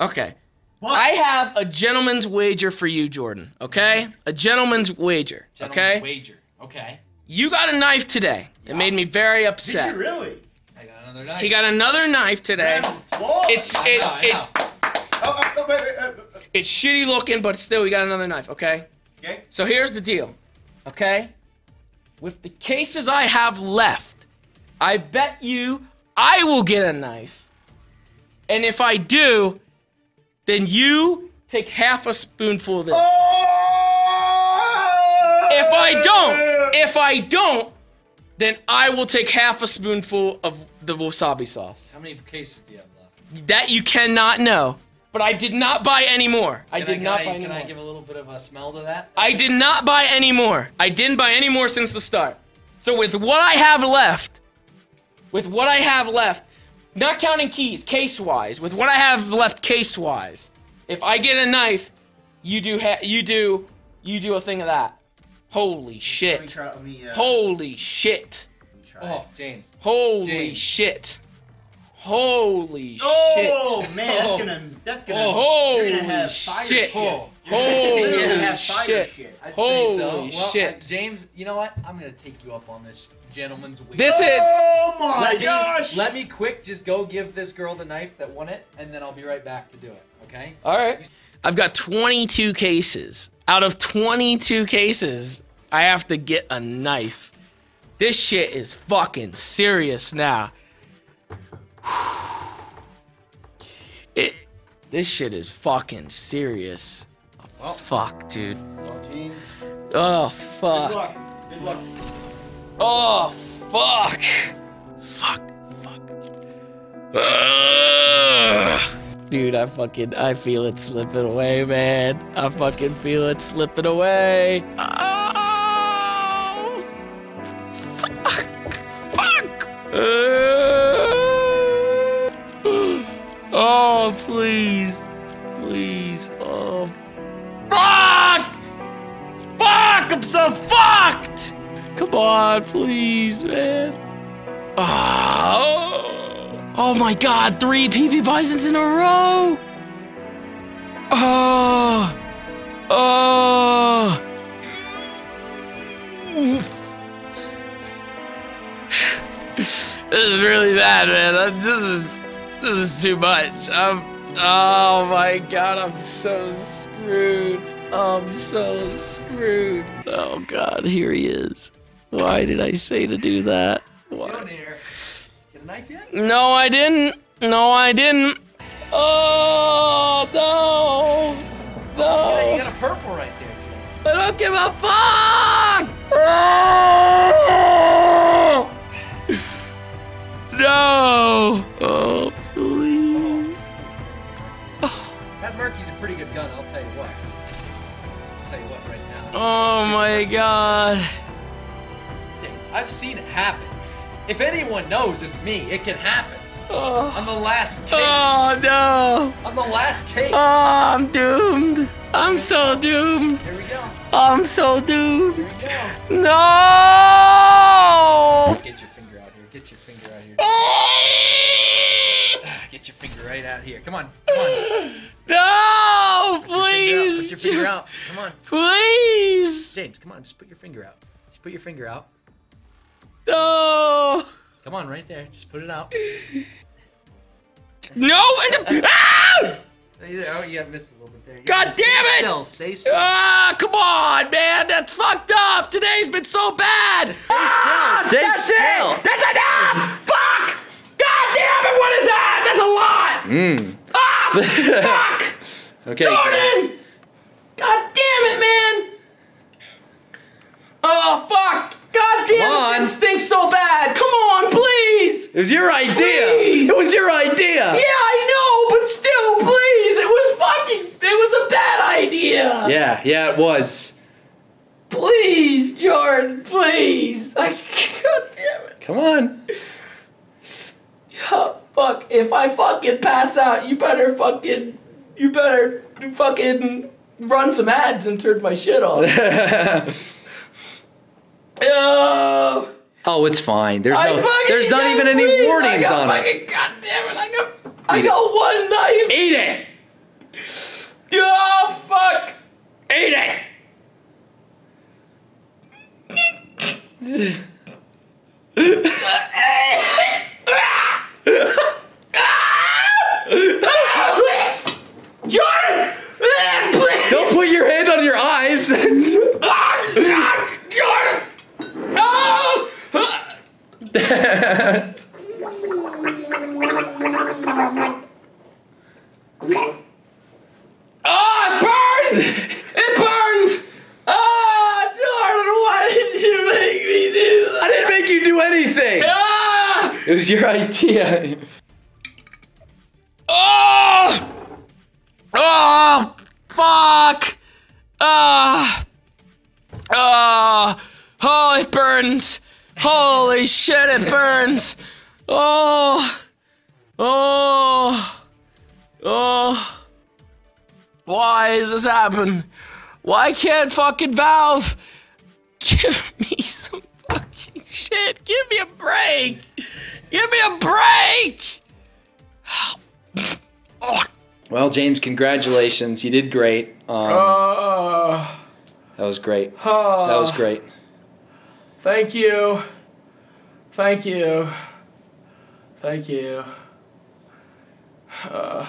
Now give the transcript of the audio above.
Okay. What? I have a gentleman's wager for you, Jordan. Okay? Mm-hmm. A gentleman's wager. okay? Wager. Okay. You got a knife today. It made me very Did upset. you really? I got another knife. He got another knife today. It's it, know, I it. Oh, oh, oh, wait, wait, wait, wait. it's shitty looking, but still, we got another knife. Okay. Okay. So here's the deal. Okay. With the cases I have left, I bet you I will get a knife. And if I do, then you take half a spoonful of this. Oh! If I don't, if I don't, then I will take half a spoonful of the wasabi sauce. How many cases do you have left? That you cannot know. But I did not buy any more. I did can not I, buy any Can more. Can I give a little bit of a smell to that? I did not buy any more. I didn't buy any more since the start. So with what I have left, with what I have left, not counting keys, case wise, with what I have left case wise, if I get a knife, you do ha- you do you do a thing of that. Holy Let me shit. try. Let me. Uh, Holy shit. let me try. Oh, James. Holy James. shit. Holy Oh shit. man, that's Oh. gonna. That's gonna. Oh, you're gonna holy have fire shit. shit. Oh. You're gonna literally Holy have fire shit. shit. Holy so. Well, shit. uh, James, you know what? I'm gonna take you up on this gentleman's wager. This is Oh my let me, gosh! Let me quick just go give this girl the knife that won it, and then I'll be right back to do it. Okay? All right. I've got 22 cases. Out of 22 cases, I have to get a knife. This shit is fucking serious now. It, this shit is fucking serious. Oh, fuck, dude. Well, Oh, good fuck. luck. Good luck. Oh, fuck. Fuck, fuck. Dude, I fucking, I feel it slipping away, man. I fucking feel it slipping away. Oh, fuck. Fuck. Oh, please. Please. Oh, fuck. Fuck! I'm so fucked! Come on, please, man. Oh, oh my god, three PP Bisons in a row! Oh, oh. this is really bad, man. This is this is too much. I'm oh my god, I'm so screwed. I'm so screwed. Oh god, here he is. Why did I say to do that? Why? Get in here. Get a knife yet? No, I didn't. No, I didn't. Oh no, Yeah, you no! got a purple right there, James. I don't give a fuck. Oh! My god. James, I've seen it happen. If anyone knows it's me, it can happen. Oh, On the last case. oh no. On the last case. Oh, I'm doomed. I'm so doomed. Here we go. I'm so doomed. Here we go. No! Get your finger out here. Get your finger out here. Oh! Get your finger right out here. Come on. Come on. No! Put your Please! finger out. Come on. Please! James, come on. Just put your finger out. Just put your finger out. No! Come on, right there. Just put it out. No! And the, ah! Oh, you got missed a little bit there. God Stay damn it! Still, stay still. Ah, come on, man! That's fucked up! Today's been so bad! Stay still. Stay That's still. it! That's enough! Fuck! God damn it, what is that? That's a lot! Hmm. Ah! fuck! Okay. Jordan! God damn it, man! Oh, fuck! God damn Come it, on. this stinks so bad! Come on, please! It was your idea. Please. It was your idea. Yeah, I know, but still, please! It was fucking. It was a bad idea! Yeah, yeah, it was. Please, Jordan, please! I. God damn it. Come on. Oh, fuck, if I fucking pass out, you better fucking. You better fucking run some ads and turn my shit off. Oh. Oh, it's fine. There's no. There's not even any warnings on it. God damn it! I got. I got one knife. Eat it. Oh fuck! Eat it. oh, it burned! It burned! Ah, Jordan, why did you make me do that? I didn't make you do anything! Ah! It was your idea. oh! Oh! Fuck! Ah! Uh, ah! Oh, it burns! Holy shit, it burns! Oh! Oh! Oh! Why is this happen? Why can't fucking Valve give me some fucking shit? Give me a break! Give me a break! Oh, Well, James, congratulations. You did great. Um, uh, that was great. uh, That was great. Thank you. Thank you. Thank you. Uh,